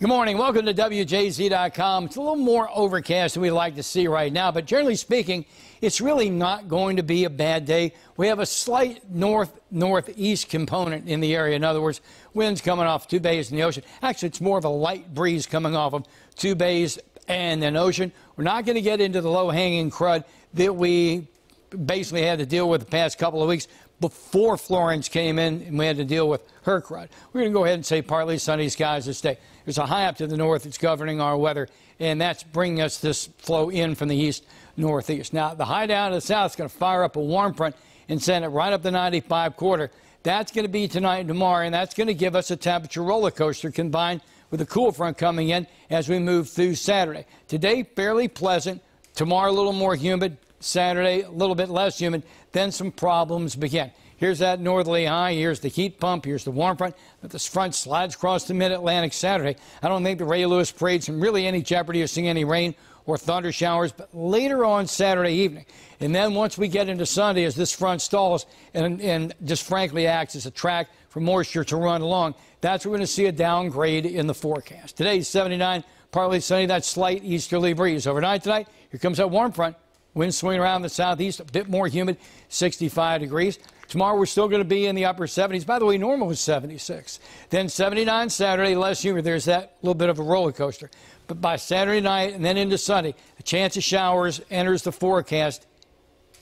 Good morning. Welcome to WJZ.com. It's a little more overcast than we'd like to see right now, but generally speaking, it's really not going to be a bad day. We have a slight north northeast component in the area. In other words, winds coming off two bays in the ocean. Actually, it's more of a light breeze coming off of two bays and an ocean. We're not going to get into the low hanging crud that we basically had to deal with the past couple of weeks before Florence came in and we had to deal with her crud. We're going to go ahead and say partly sunny skies this day. There's a high up to the north that's governing our weather, and that's bringing us this flow in from the east northeast. Now, the high down to the south is going to fire up a warm front and send it right up the 95 corridor. That's going to be tonight and tomorrow, and that's going to give us a temperature roller coaster combined with a cool front coming in as we move through Saturday. Today, fairly pleasant. Tomorrow, a little more humid. Saturday, a little bit less humid. Then some problems begin. Here's that northerly high. Here's the heat pump. Here's the warm front. But this front slides across the mid-Atlantic Saturday. I don't think the Ray Lewis parade's in really any jeopardy of seeing any rain or thunder showers, but later on Saturday evening. And then once we get into Sunday, as this front stalls and, and just frankly acts as a track for moisture to run along, that's where we're going to see a downgrade in the forecast. Today, 79, partly sunny, that slight easterly breeze. Overnight tonight, here comes that warm front. Winds swinging around the southeast, a bit more humid, 65 degrees. Tomorrow we're still going to be in the upper 70s. By the way, normal is 76. Then 79 Saturday, less humid. There's that little bit of a roller coaster. But by Saturday night and then into Sunday, a chance of showers enters the forecast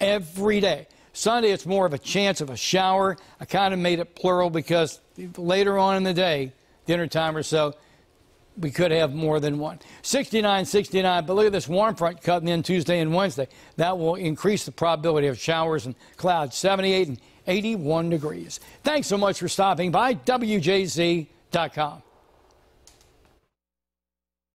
every day. Sunday, it's more of a chance of a shower. I kind of made it plural because later on in the day, dinner time or so, we could have more than one. 69, 69, but look at this warm front cutting in Tuesday and Wednesday. That will increase the probability of showers and clouds, 78 and 81 degrees. Thanks so much for stopping by, WJZ.com.